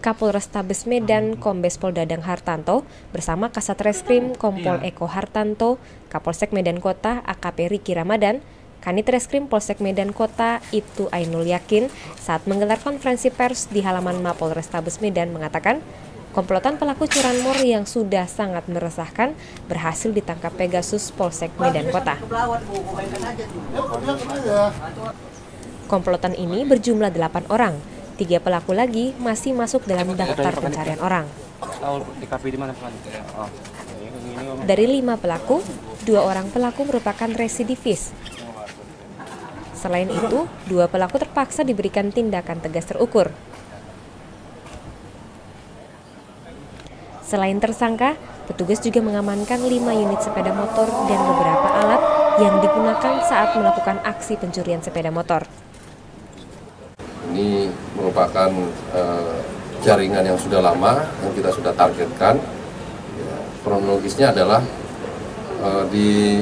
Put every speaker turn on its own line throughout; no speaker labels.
Kapolrestabes Medan Kombes Pol Dadang Hartanto bersama Kasat Reskrim Kompol Eko Hartanto, Kapolsek Medan Kota AKP Riki Ramadan, Kanit Reskrim Polsek Medan Kota Ibtu Ainul Yakin saat menggelar konferensi pers di halaman Mapol Restabes Medan mengatakan komplotan pelaku curanmor yang sudah sangat meresahkan berhasil ditangkap Pegasus Polsek Medan Kota. Komplotan ini berjumlah 8 orang. Tiga pelaku lagi masih masuk dalam daftar pencarian orang. Oh, Dari lima pelaku, dua orang pelaku merupakan residivis. Selain itu, dua pelaku terpaksa diberikan tindakan tegas terukur. Selain tersangka, petugas juga mengamankan lima unit sepeda motor dan beberapa alat yang digunakan saat melakukan aksi pencurian sepeda motor
ini merupakan uh, jaringan yang sudah lama yang kita sudah targetkan. Ya, kronologisnya adalah uh, di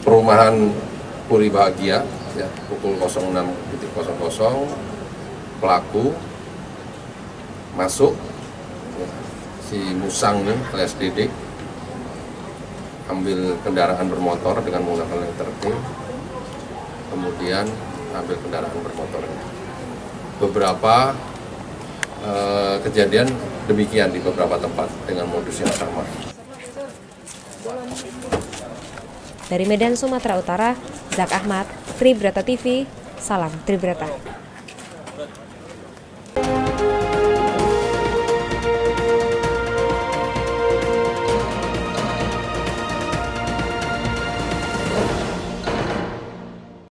perumahan Puri Bahagia ya, pukul 06.00 pelaku masuk ya, si Musang nih alias Dede ambil kendaraan bermotor dengan menggunakan yang tertib kemudian ambil kendaraan bermotornya beberapa uh, kejadian demikian di beberapa tempat dengan modus yang sama.
Dari Medan, Sumatera Utara, Zak Ahmad, Tribrata TV, Salam Tribrata.